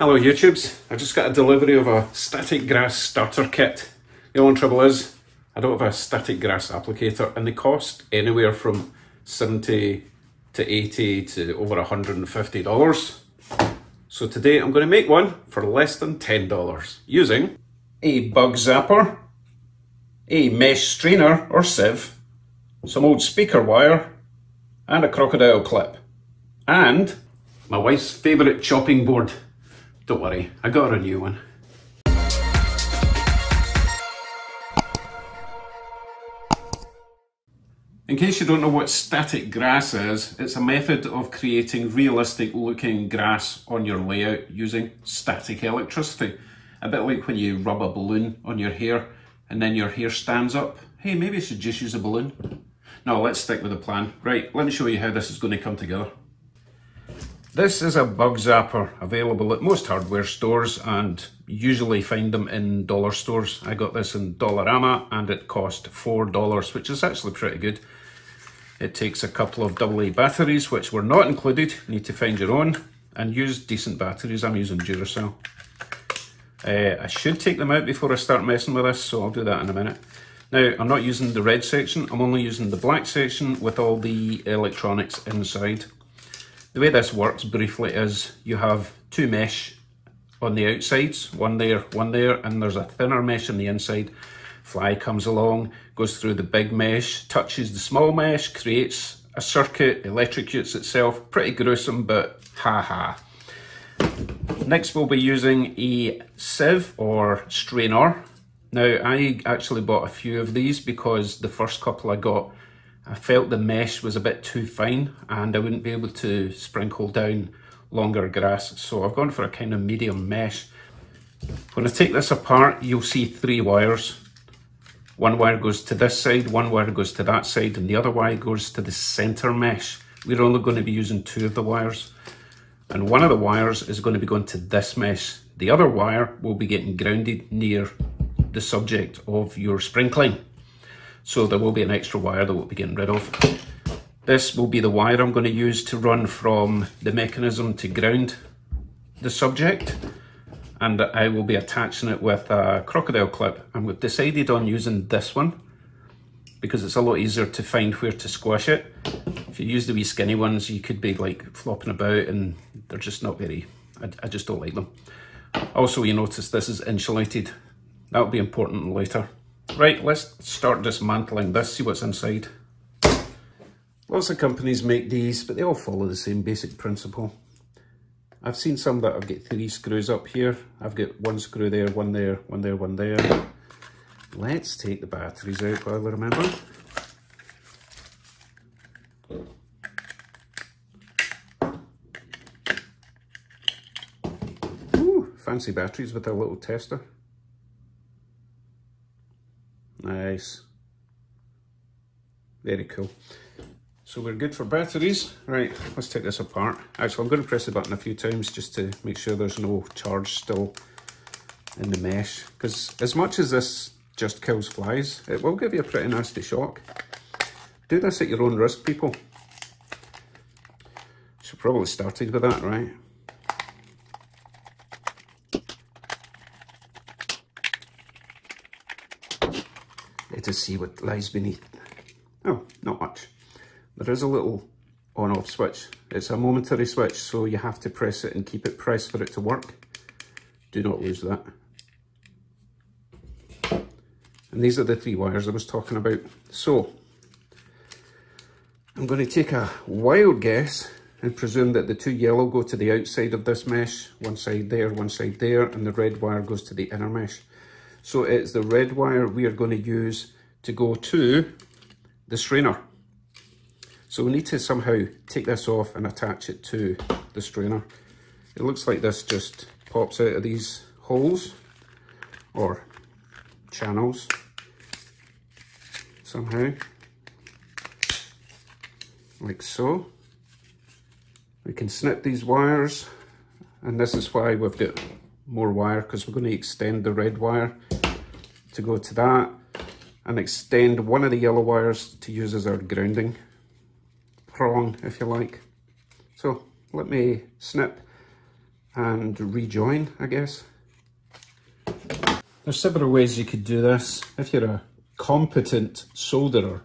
Hello YouTubes, I just got a delivery of a static grass starter kit. The only trouble is, I don't have a static grass applicator and they cost anywhere from 70 to 80 to over $150. So today I'm going to make one for less than $10 using a bug zapper, a mesh strainer or sieve, some old speaker wire and a crocodile clip and my wife's favourite chopping board. Don't worry, I got a new one. In case you don't know what static grass is, it's a method of creating realistic looking grass on your layout using static electricity. A bit like when you rub a balloon on your hair and then your hair stands up. Hey, maybe I should just use a balloon. No, let's stick with the plan. Right, let me show you how this is going to come together. This is a bug zapper available at most hardware stores and usually find them in dollar stores. I got this in Dollarama and it cost $4, which is actually pretty good. It takes a couple of AA batteries, which were not included. You need to find your own and use decent batteries. I'm using Duracell. Uh, I should take them out before I start messing with this, so I'll do that in a minute. Now, I'm not using the red section, I'm only using the black section with all the electronics inside. The way this works briefly is you have two mesh on the outsides, one there, one there, and there's a thinner mesh on the inside. Fly comes along, goes through the big mesh, touches the small mesh, creates a circuit, electrocutes itself. Pretty gruesome, but ha ha. Next we'll be using a sieve or strainer. Now I actually bought a few of these because the first couple I got I felt the mesh was a bit too fine and I wouldn't be able to sprinkle down longer grass. So I've gone for a kind of medium mesh. When I take this apart, you'll see three wires. One wire goes to this side, one wire goes to that side, and the other wire goes to the center mesh. We're only going to be using two of the wires. And one of the wires is going to be going to this mesh. The other wire will be getting grounded near the subject of your sprinkling. So there will be an extra wire that we'll be getting rid of. This will be the wire I'm going to use to run from the mechanism to ground the subject and I will be attaching it with a crocodile clip and we've decided on using this one because it's a lot easier to find where to squash it. If you use the wee skinny ones you could be like flopping about and they're just not very, I, I just don't like them. Also you notice this is insulated, that'll be important later. Right, let's start dismantling this, see what's inside. Lots of companies make these, but they all follow the same basic principle. I've seen some that I've got three screws up here. I've got one screw there, one there, one there, one there. Let's take the batteries out while I remember. Ooh, fancy batteries with a little tester. Nice. Very cool. So we're good for batteries. Right, let's take this apart. Actually, I'm going to press the button a few times just to make sure there's no charge still in the mesh. Because as much as this just kills flies, it will give you a pretty nasty shock. Do this at your own risk, people. Should probably started with that, right? To see what lies beneath. Oh, not much. There is a little on-off switch. It's a momentary switch, so you have to press it and keep it pressed for it to work. Do not lose that. And these are the three wires I was talking about. So, I'm going to take a wild guess and presume that the two yellow go to the outside of this mesh, one side there, one side there, and the red wire goes to the inner mesh. So it's the red wire we are going to use to go to the strainer. So we need to somehow take this off and attach it to the strainer. It looks like this just pops out of these holes or channels somehow, like so. We can snip these wires and this is why we've got more wire because we're going to extend the red wire to go to that and extend one of the yellow wires to use as our grounding prong, if you like. So let me snip and rejoin, I guess. There's several ways you could do this. If you're a competent solderer,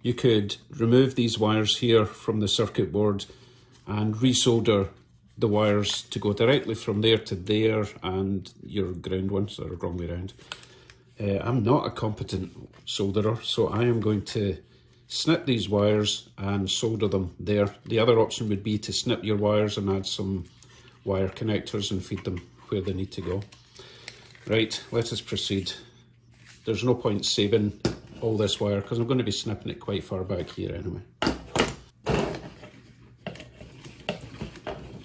you could remove these wires here from the circuit board and resolder the wires to go directly from there to there and your ground ones are wrong way around. Uh, I'm not a competent solderer, so I am going to snip these wires and solder them there. The other option would be to snip your wires and add some wire connectors and feed them where they need to go. Right, let us proceed. There's no point saving all this wire because I'm going to be snipping it quite far back here anyway.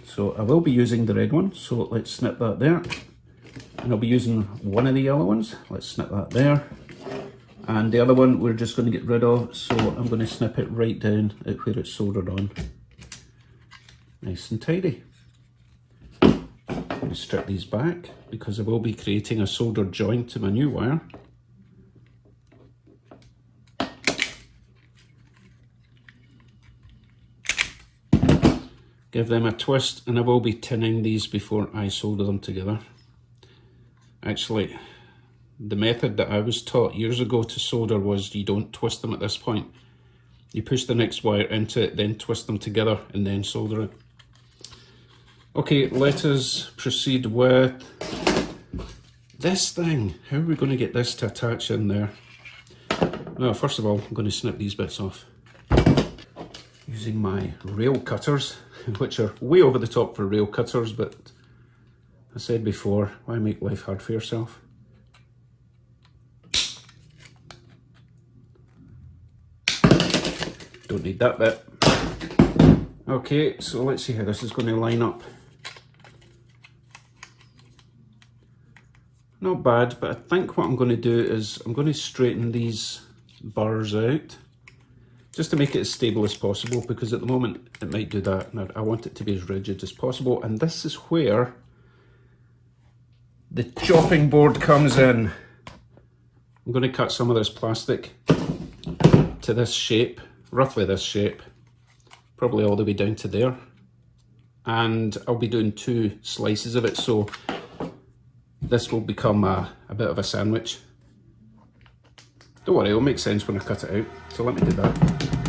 So I will be using the red one, so let's snip that there. And I'll be using one of the yellow ones. Let's snip that there. And the other one we're just going to get rid of, so I'm going to snip it right down at where it's soldered on. Nice and tidy. To strip these back because I will be creating a soldered joint to my new wire. give them a twist and I will be tinning these before I solder them together. Actually, the method that I was taught years ago to solder was you don't twist them at this point. You push the next wire into it, then twist them together and then solder it. Okay, let us proceed with this thing. How are we going to get this to attach in there? Well, first of all, I'm going to snip these bits off using my rail cutters. which are way over the top for rail cutters, but I said before, why make life hard for yourself? Don't need that bit. Okay, so let's see how this is going to line up. Not bad, but I think what I'm going to do is I'm going to straighten these bars out just to make it as stable as possible because at the moment it might do that and I want it to be as rigid as possible and this is where the chopping board comes in. I'm going to cut some of this plastic to this shape, roughly this shape, probably all the way down to there and I'll be doing two slices of it so this will become a, a bit of a sandwich. Don't worry, it'll make sense when I cut it out. So let me do that.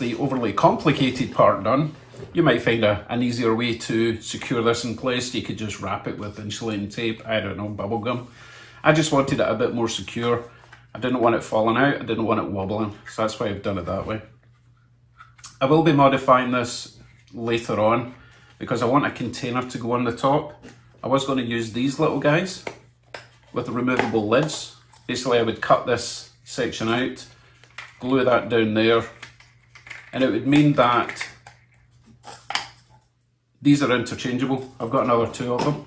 The overly complicated part done. You might find a, an easier way to secure this in place. You could just wrap it with insulating tape, I don't know, bubble gum. I just wanted it a bit more secure. I didn't want it falling out, I didn't want it wobbling, so that's why I've done it that way. I will be modifying this later on because I want a container to go on the top. I was going to use these little guys with the removable lids. Basically I would cut this section out, glue that down there, and it would mean that these are interchangeable. I've got another two of them.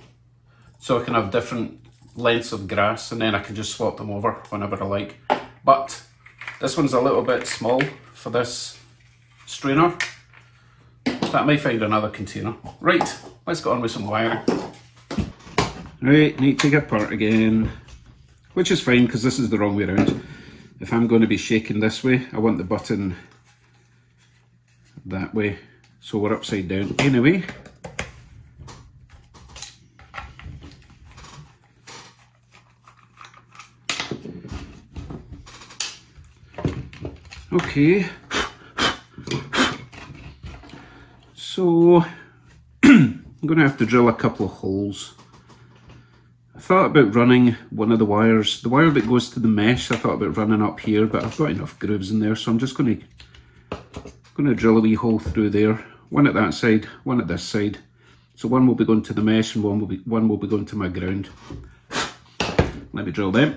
So I can have different lengths of grass and then I can just swap them over whenever I like. But this one's a little bit small for this strainer. I may find another container. Right, let's get on with some wiring. Right, need to take apart again, which is fine because this is the wrong way around. If I'm going to be shaking this way, I want the button that way. So we're upside down anyway. Okay. So I'm going to have to drill a couple of holes. I thought about running one of the wires, the wire that goes to the mesh, I thought about running up here, but I've got enough grooves in there, so I'm just going to, going to drill a wee hole through there. One at that side, one at this side. So one will be going to the mesh and one will be, one will be going to my ground. Let me drill them.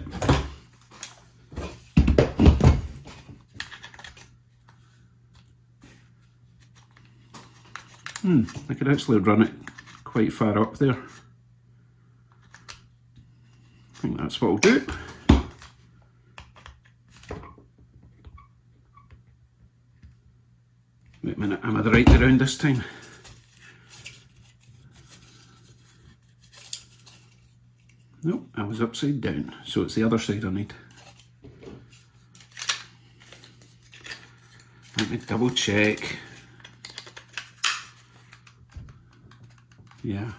Hmm, I could actually run it quite far up there. I think that's what I'll do. Wait a minute, am I the right around this time? Nope, I was upside down, so it's the other side I need. Let me double check. Yeah.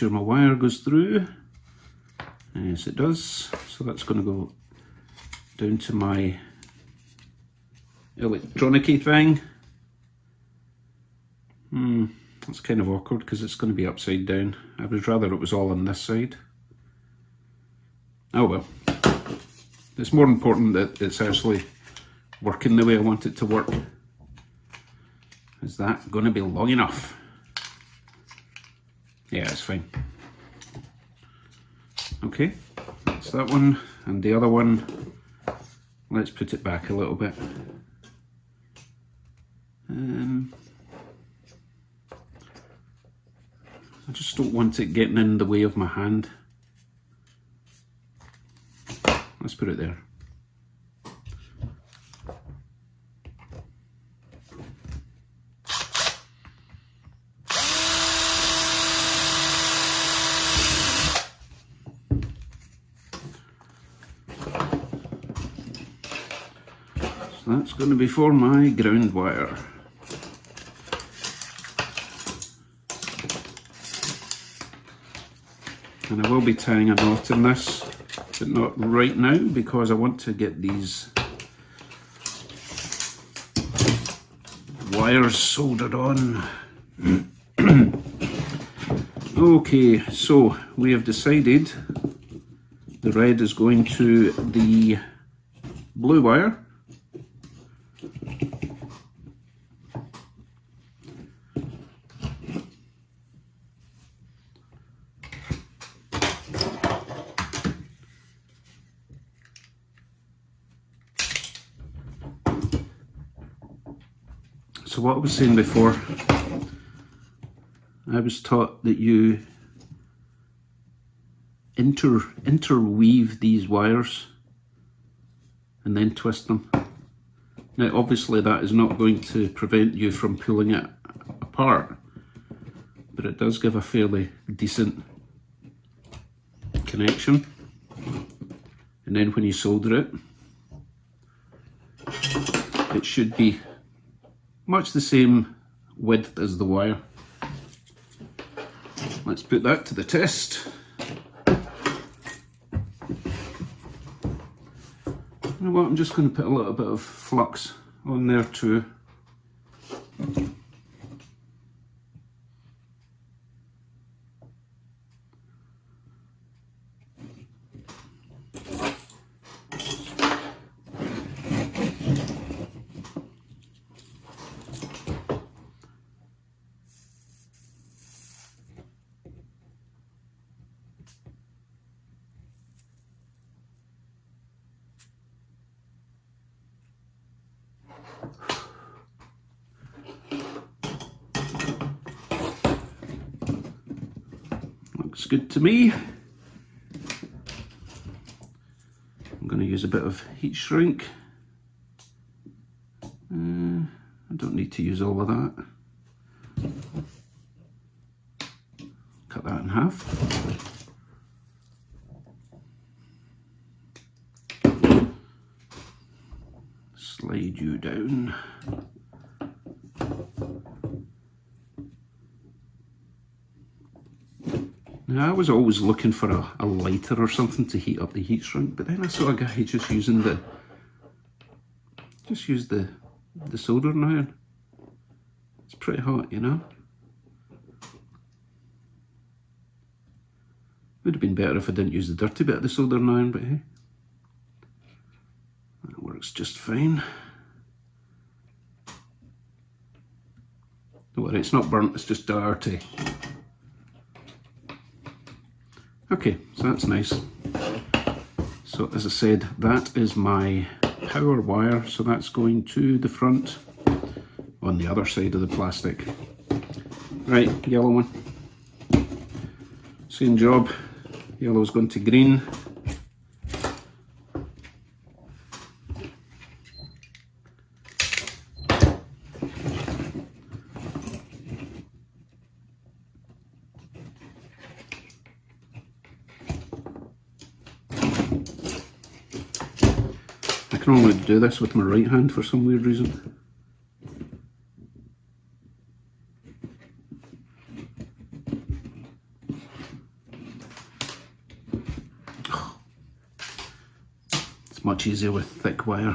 Sure my wire goes through. Yes, it does. So that's going to go down to my electronic thing. Hmm, that's kind of awkward because it's going to be upside down. I would rather it was all on this side. Oh well. It's more important that it's actually working the way I want it to work. Is that going to be long enough? Yeah, it's fine. Okay, that's that one. And the other one, let's put it back a little bit. Um, I just don't want it getting in the way of my hand. Let's put it there. That's going to be for my ground wire. and I will be tying a knot in this but not right now because I want to get these wires soldered on okay so we have decided the red is going to the blue wire So what I was saying before, I was taught that you inter interweave these wires and then twist them. Now obviously that is not going to prevent you from pulling it apart, but it does give a fairly decent connection. And then when you solder it, it should be much the same width as the wire. Let's put that to the test. You know what, I'm just going to put a little bit of flux on there too. Looks good to me. I'm going to use a bit of heat shrink. Uh, I don't need to use all of that. Cut that in half. Slide you down. Now, I was always looking for a, a lighter or something to heat up the heat shrink, but then I saw a guy just using the, just use the, the soldering iron. It's pretty hot, you know? Would have been better if I didn't use the dirty bit of the soldering iron, but hey. That works just fine. Don't worry, it's not burnt, it's just dirty. Okay, so that's nice. So as I said, that is my power wire. So that's going to the front on the other side of the plastic. Right, yellow one. Same job. Yellow's going to green. can only do this with my right hand for some weird reason. It's much easier with thick wire.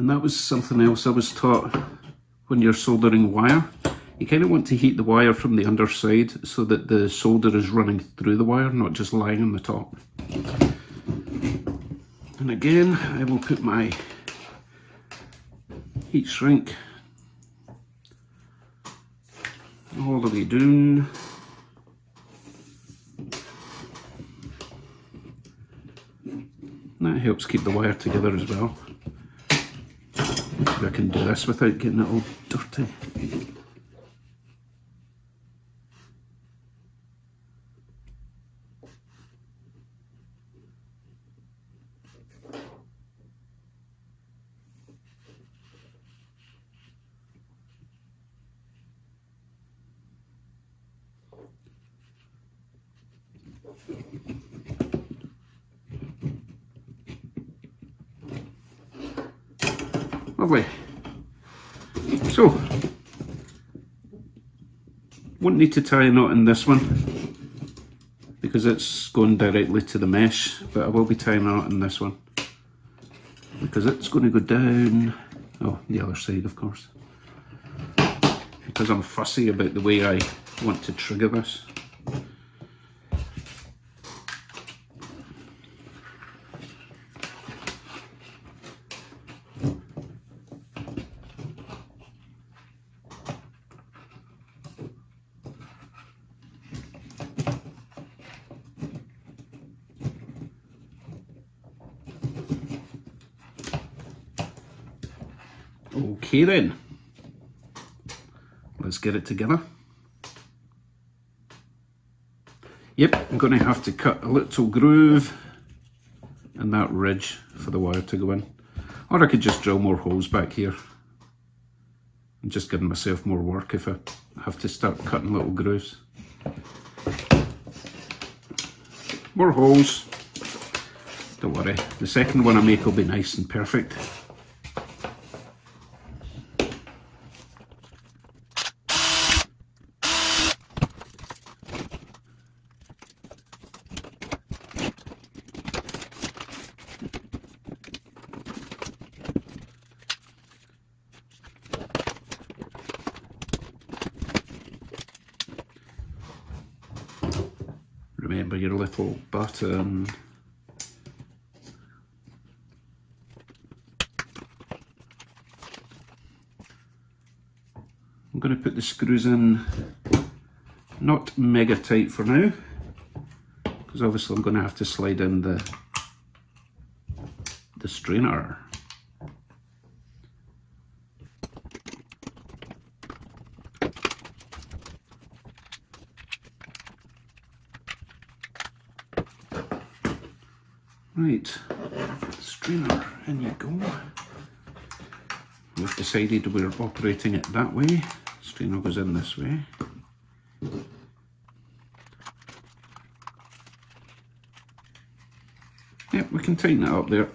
And that was something else I was taught when you're soldering wire. You kind of want to heat the wire from the underside so that the solder is running through the wire, not just lying on the top. And again, I will put my heat shrink all the way down. That helps keep the wire together as well. I can do this without getting it all dirty. Lovely. So, won't need to tie a knot in this one because it's going directly to the mesh, but I will be tying a knot in this one because it's going to go down, oh, the other side of course, because I'm fussy about the way I want to trigger this. Okay then, let's get it together. Yep, I'm going to have to cut a little groove in that ridge for the wire to go in. Or I could just drill more holes back here. I'm just giving myself more work if I have to start cutting little grooves. More holes. Don't worry, the second one I make will be nice and perfect. remember your little button. I'm going to put the screws in not mega tight for now because obviously I'm going to have to slide in the the strainer. Right, strainer, in you go. We've decided we're operating it that way. Strainer goes in this way. Yep, we can tighten that up there.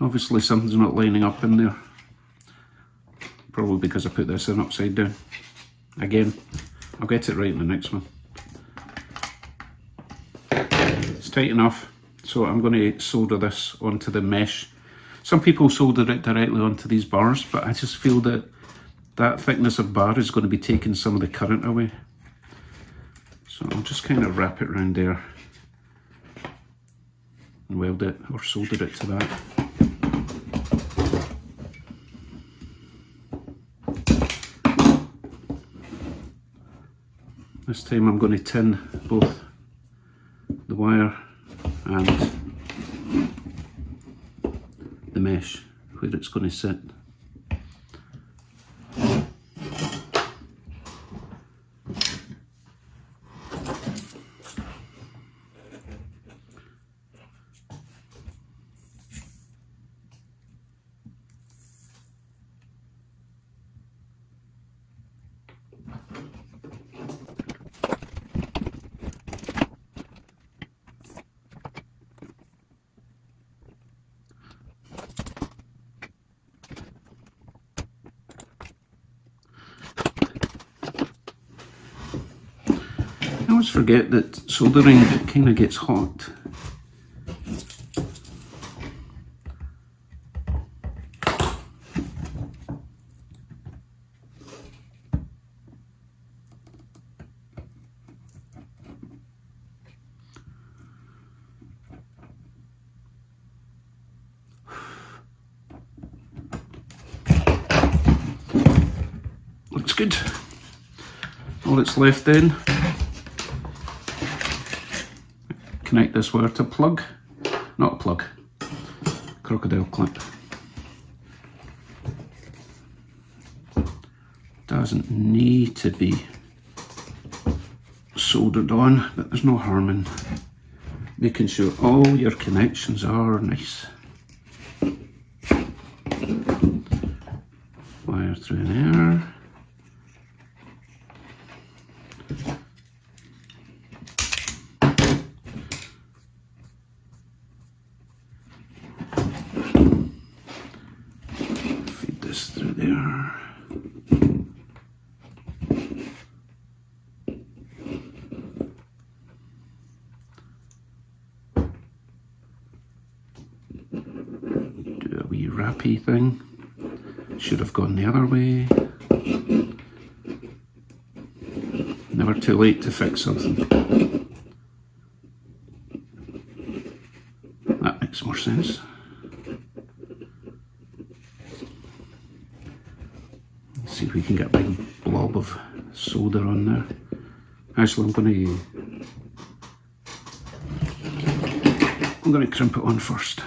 Obviously something's not lining up in there. Probably because I put this in upside down. Again, I'll get it right in the next one. It's tight enough, so I'm going to solder this onto the mesh. Some people solder it directly onto these bars, but I just feel that that thickness of bar is going to be taking some of the current away. So I'll just kind of wrap it around there and weld it or solder it to that. This time I'm going to tin both the wire and the mesh where it's forget that soldering it kind of gets hot. Looks good. All that's left then connect this wire to plug, not plug, crocodile clip. Doesn't need to be soldered on, but there's no harm in making sure all your connections are nice. Wire through there. there. Do a wee wrappy thing. Should have gone the other way. Never too late to fix something. That makes more sense. Let's see if we can get a big blob of solder on there. Actually, I'm going to I'm going to crimp it on first.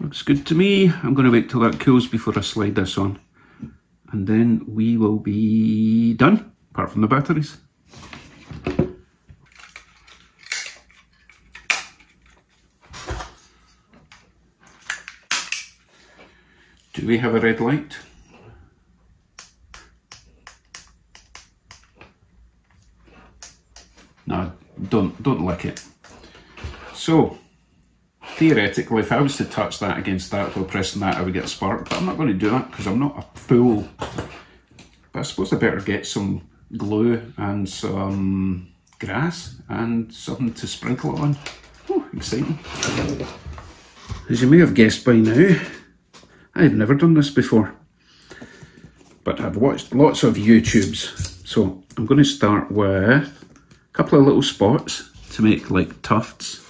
Looks good to me. I'm going to wait till that cools before I slide this on. And then we will be done, apart from the batteries. Do we have a red light? No, don't don't lick it. So theoretically, if I was to touch that against that while pressing that, I would get a spark. But I'm not going to do that because I'm not a fool. But I suppose I better get some glue and some grass and something to sprinkle it on. Oh, exciting. As you may have guessed by now, I've never done this before. But I've watched lots of YouTubes. So I'm going to start with a couple of little spots to make like tufts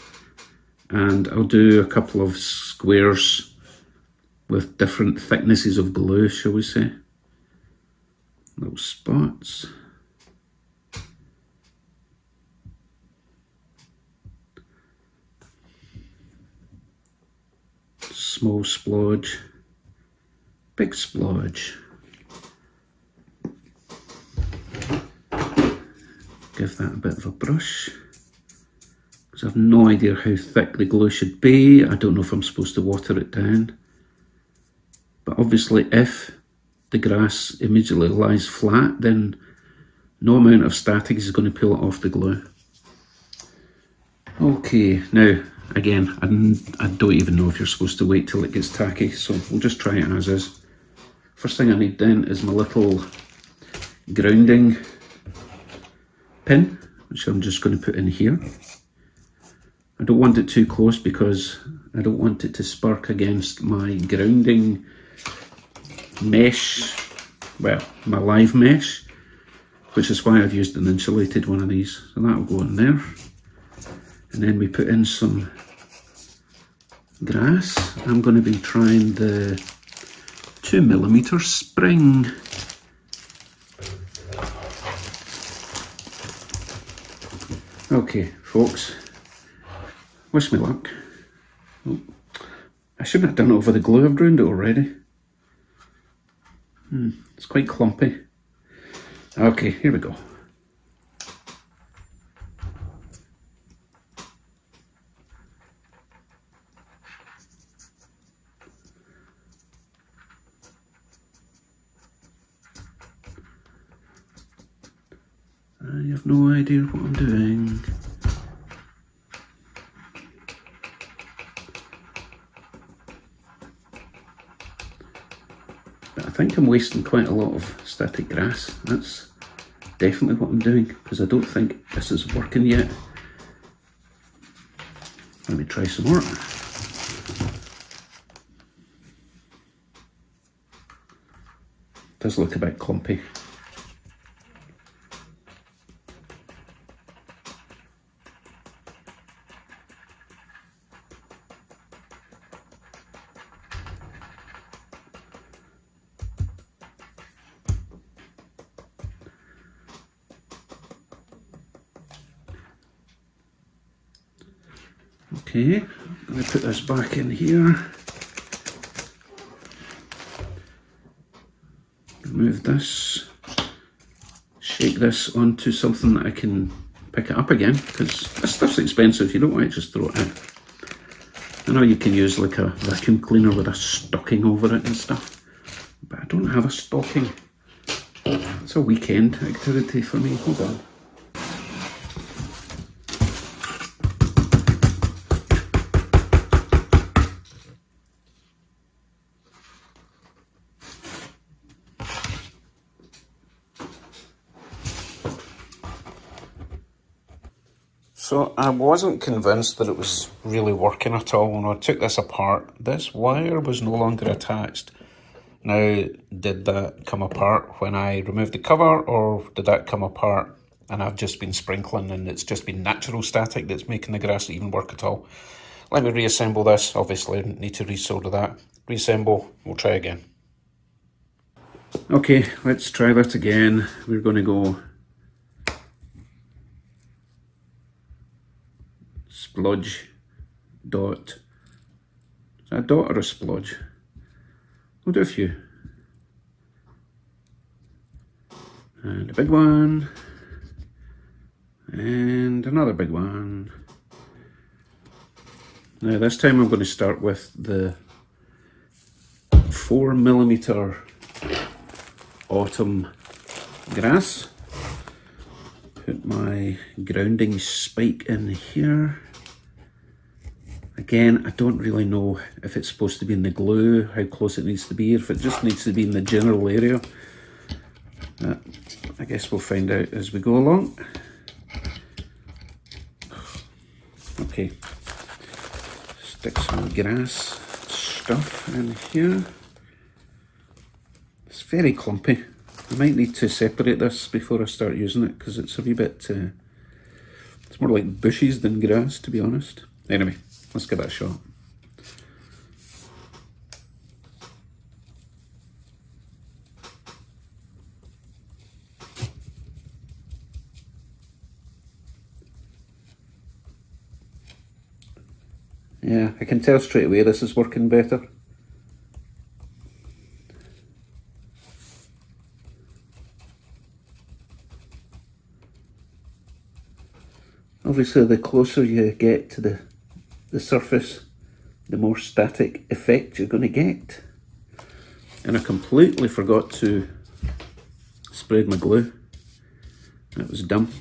and I'll do a couple of squares with different thicknesses of glue, shall we say. Little spots. Small splodge, big splodge. Give that a bit of a brush. I have no idea how thick the glue should be. I don't know if I'm supposed to water it down. But obviously if the grass immediately lies flat, then no amount of static is going to peel it off the glue. Okay, now again, I, I don't even know if you're supposed to wait till it gets tacky, so we'll just try it as is. First thing I need then is my little grounding pin, which I'm just going to put in here. I don't want it too close because I don't want it to spark against my grounding mesh, well, my live mesh, which is why I've used an insulated one of these. So that'll go in there. And then we put in some grass. I'm going to be trying the two millimeter spring. Okay, folks, Wish me luck. Oh, I shouldn't have done it over the glue, I've ruined it already. Hmm, it's quite clumpy. Okay, here we go. I have no idea what I'm doing. think I'm wasting quite a lot of static grass. That's definitely what I'm doing because I don't think this is working yet. Let me try some more. does look a bit clumpy. Okay, I'm going to put this back in here. Remove this. Shake this onto something that I can pick it up again because this stuff's expensive. You don't want to just throw it in. I know you can use like a vacuum cleaner with a stocking over it and stuff, but I don't have a stocking. It's a weekend activity for me. Hold on. So I wasn't convinced that it was really working at all when I took this apart. This wire was no longer attached. Now, did that come apart when I removed the cover or did that come apart and I've just been sprinkling and it's just been natural static that's making the grass even work at all? Let me reassemble this. Obviously, I need to resolder that. Reassemble, we'll try again. Okay, let's try that again. We're going to go splodge dot. Is that a dot or a splodge? We'll do a few. And a big one. And another big one. Now this time I'm going to start with the four millimeter autumn grass. Put my grounding spike in here. Again, I don't really know if it's supposed to be in the glue, how close it needs to be, if it just needs to be in the general area. Uh, I guess we'll find out as we go along. Okay, stick some grass stuff in here. It's very clumpy. I might need to separate this before I start using it because it's a wee bit, uh, it's more like bushes than grass to be honest. Anyway, Let's give that a shot. Yeah, I can tell straight away this is working better. Obviously the closer you get to the the surface, the more static effect you're going to get. And I completely forgot to spread my glue. That was dumb.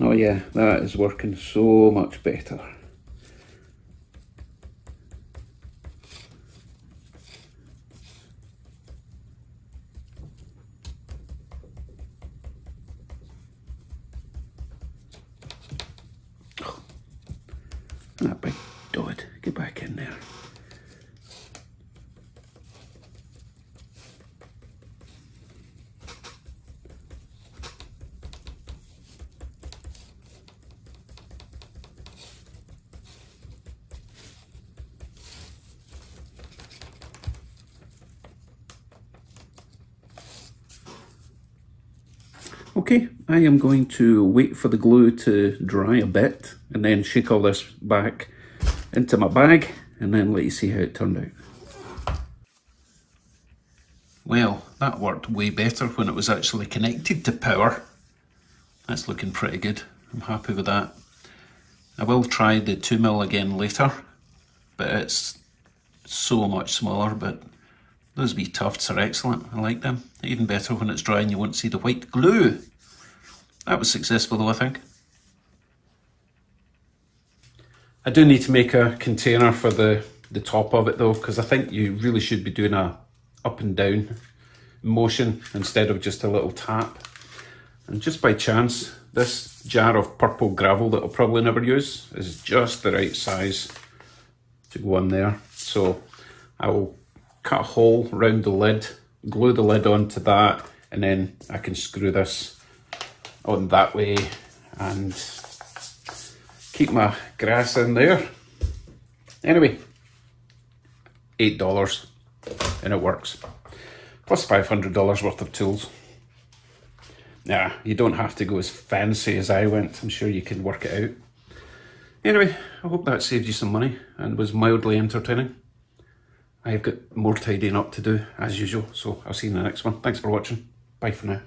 Oh yeah, that is working so much better. I am going to wait for the glue to dry a bit and then shake all this back into my bag and then let you see how it turned out. Well, that worked way better when it was actually connected to power. That's looking pretty good. I'm happy with that. I will try the 2mm again later, but it's so much smaller, but those wee tufts are excellent. I like them. Even better when it's dry and you won't see the white glue. That was successful though, I think. I do need to make a container for the, the top of it though, because I think you really should be doing a up and down motion instead of just a little tap. And just by chance, this jar of purple gravel that I'll probably never use is just the right size to go in there. So I will cut a hole around the lid, glue the lid onto that, and then I can screw this on that way and keep my grass in there. Anyway, $8 and it works. Plus $500 worth of tools. Nah, you don't have to go as fancy as I went. I'm sure you can work it out. Anyway, I hope that saved you some money and was mildly entertaining. I've got more tidying up to do as usual, so I'll see you in the next one. Thanks for watching. Bye for now.